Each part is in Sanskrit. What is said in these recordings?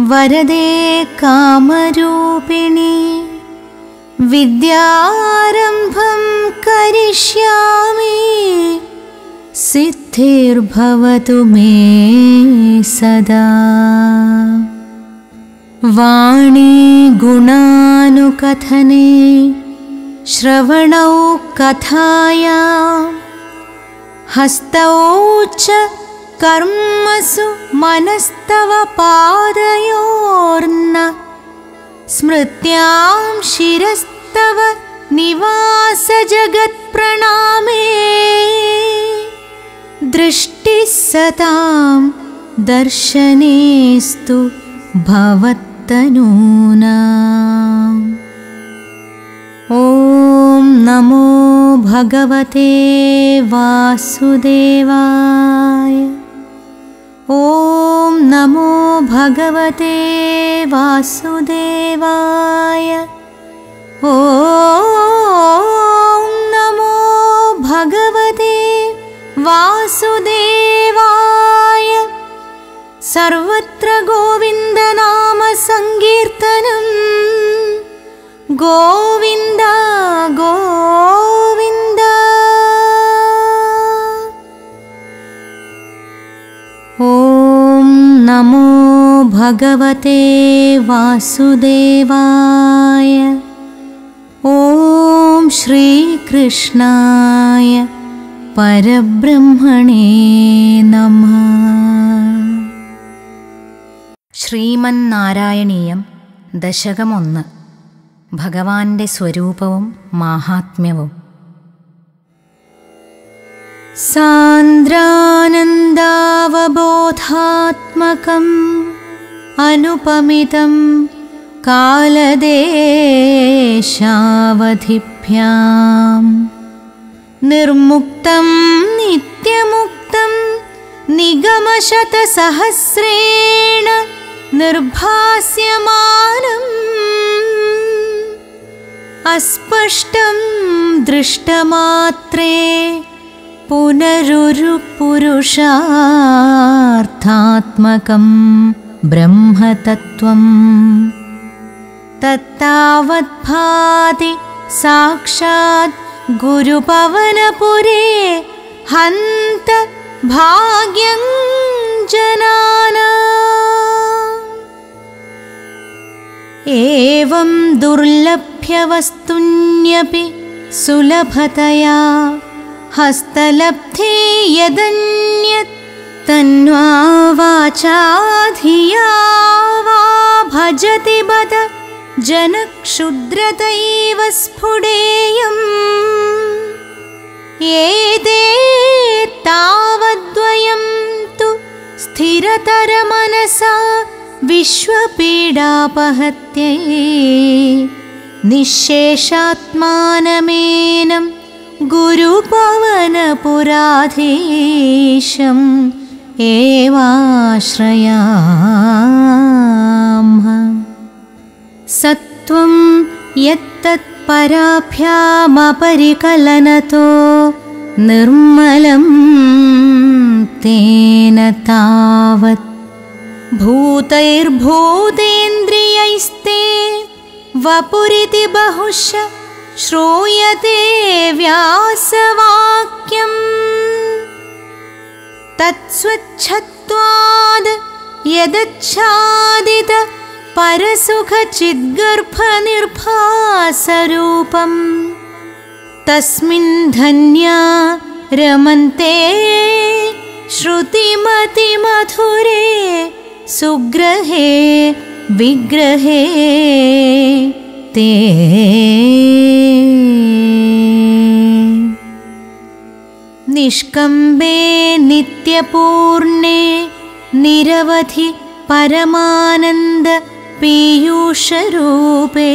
वरदे कामरूपिणि विद्यारम्भं करिष्यामि। सिद्धिर्भवतु मे सदा। वाणी गुणानुकथने श्रवणौ कथाया हस्तौ च कर्मसु मनस्तव पादयोर्न स्मृत्यां शिरस्तव निवासजगत्प्रणामे दृष्टिः सतां दर्शनेस्तु भवत्तनूना। ॐ नमो भगवते वासुदेवाय ॐ नमो भगवते वासुदेवाय। ॐ नमो भगवते वासुदेवाय। सर्वत्र गोविन्दनामसङ्कीर्तनम् गोविन्द गोविन्द भगवते वासुदेवाय ॐ श्रीकृष्णाय परब्रह्मणे नमः ശ്രീമന്നാരായണീയം ദശകമൊന്ന് ഭഗവാന്റെ സ്വരൂപവും മാഹാത്മ്യവും സാന്ദ്രാനന്ദാവബോധാത്മകം अनुपमितं कालदेशावधिभ्यां निर्मुक्तं नित्यमुक्तं निगमशतसहस्रेण निर्भास्यमानम् अस्पष्टं दृष्टमात्रे पुनरुपुरुषार्थात्मकम् ब्रह्मतत्त्वम्। तत्तावद्भाति साक्षात् गुरुपवनपुरे हन्त भाग्यं जनाना। एवं दुर्लभ्यवस्तुन्यपि सुलभतया हस्तलब्धे यदन्यत् तन्वा वाचा धिया वा भजति बद जनक्षुद्रतैव स्फुटेयम् एते तावद्वयं तु स्थिरतरमनसा विश्वपीडापहत्यै। निःशेषात्मानमेनं गुरुपवनपुराधीशम् एवाश्रयामः। सत्त्वं यत्तत्पराभ्यामपरिकलनतो निर्मलं तेन तावत्। भूतैर्भूतेन्द्रियैस्ते वपुरिति बहुश श्रूयते व्यासवाक्यम् तत्स्वच्छत्वाद् यदच्छादित परसुखचिद्गर्भनिर्भासरूपम्। तस्मिन् धन्या रमन्ते श्रुतिमतिमधुरे सुग्रहे विग्रहे ते निष्कम्बे नित्यपूर्णे निरवधि परमानन्द पीयूषरूपे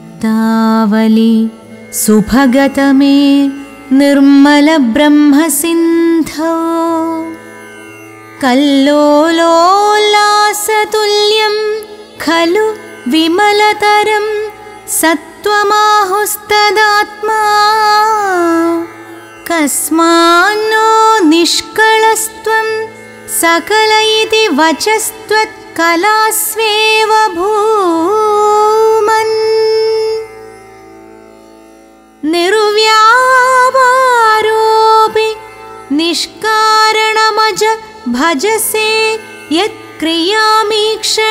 निर्लीनानेकमुक्तावली सुभगतमे निर्मलब्रह्मसिन्धौ कल्लोलोल्लासतुल्यं खलु विमलतरं सत्त्वमाहुस्तदात्मा। कस्मान्नो निष्कळस्त्वं सकल इति वचस्त्वत्कलास्वेव भूमन्। निर्व्यापारोऽपि निष्कारणमज भजसे यत्क्रियामीक्षणाख्या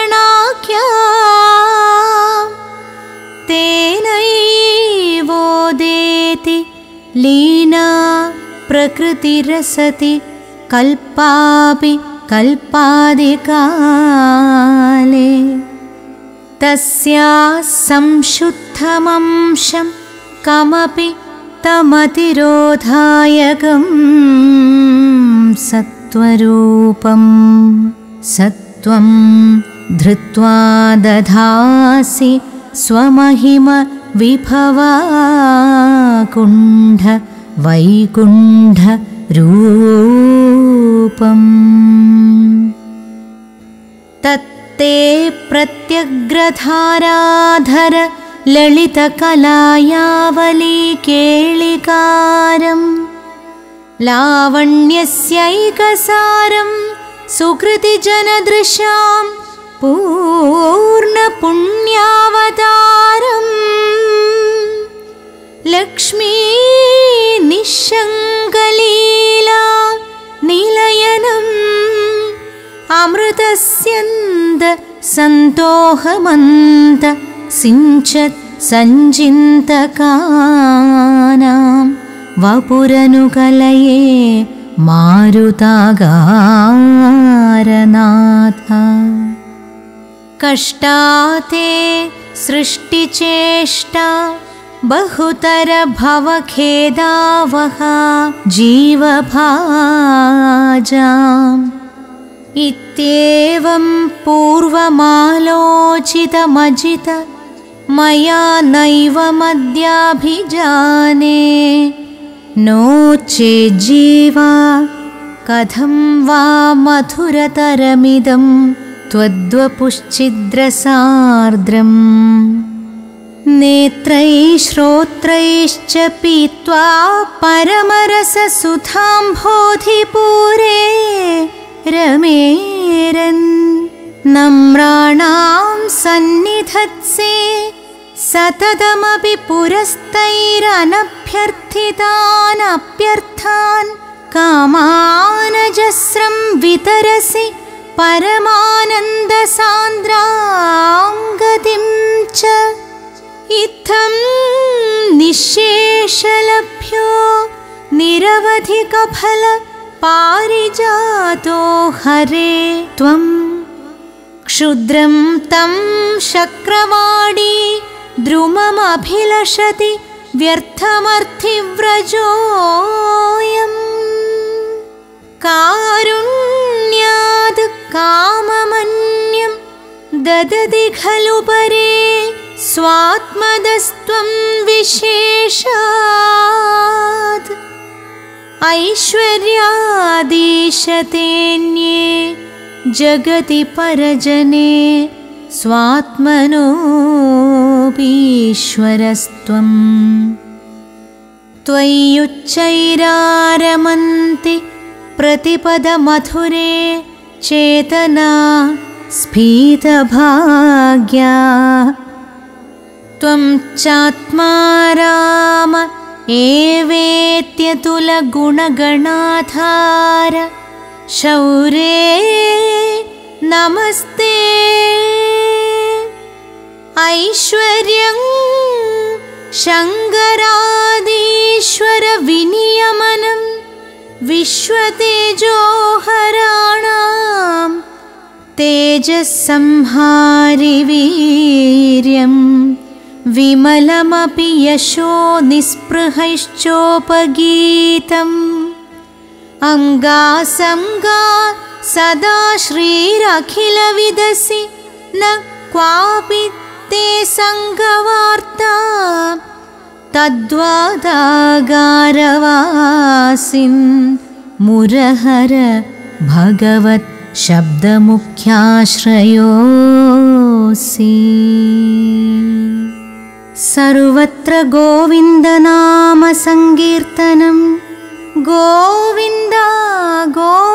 प्रकृतिरसति कल्पापि कल्पादिकाले। तस्याः संशुद्धमंशं कमपि तमतिरोधायकं सत्त्वरूपं सत्त्वं धृत्वा दधासि स्वमहिम विभवाकुण्ठ वैकुण्ठरूपम्। तत्ते प्रत्यग्रधाराधर ललितकलायावलीकेलिकारम् लावण्यस्यैकसारं सुकृतिजनदृशां पूर्णपुण्यावतारम्। लक्ष्मी निःशङ्कलीला निलयनम् अमृतस्यन्द सन्तोहमन्त सिञ्चत् सञ्चिन्तकानां वपुरनुकलये मारुतागारनाथ। कष्टाते सृष्टिचेष्टा बहुतर भवखेदावहा जीवभाजाम्। इत्येवं पूर्वमालोचितमजित मया नैव मद्याभिजाने। नो चेज्जीवा कथं वा मधुरतरमिदं त्वद्वपुश्चिद्रसार्द्रम् नेत्रैः श्रोत्रैश्च पीत्वा परमरससुधाम्भोधिपूरे रमेरन् नम्राणां सन्निधत्से सततमपि पुरस्तैरनभ्यर्थितानप्यर्थान् कामानजस्रं वितरसि परमानन्दसान्द्रां गतिं च इत्थं निःशेषलभ्यो निरवधिकफल पारिजातो हरे त्वं। क्षुद्रं तं शक्रवाणी द्रुममभिलषति व्यर्थमर्थिव्रजोऽयम् कारुण्याद् काममन्यं ददति खलु परे स्वात्मदस्त्वं विशेषात्। ऐश्वर्यादीशतेऽन्ये जगति परजने स्वात्मनोऽपीश्वरस्त्वम्। त्वय्युच्चैरारमन्ति प्रतिपदमधुरे चेतना स्फीतभाग्या त्वं चात्मा राम एवेत्यतुलगुणगणाधार शौरे नमस्ते। ऐश्वर्यं शङ्करादीश्वरविनियमनं विश्वतेजोहराणां तेजःसंहारिवीर्यं विमलमपि यशो निःस्पृहैश्चोपगीतं अङ्गासङ्गा सदा श्रीरखिलविदसि न क्वापि ते सङ्गवार्ता। तद्वादागारवासिन् मुरहर भगवत् शब्दमुख्याश्रयोऽसि सर्वत्र गोविन्दनामसङ्कीर्तनं। गोविन्द गो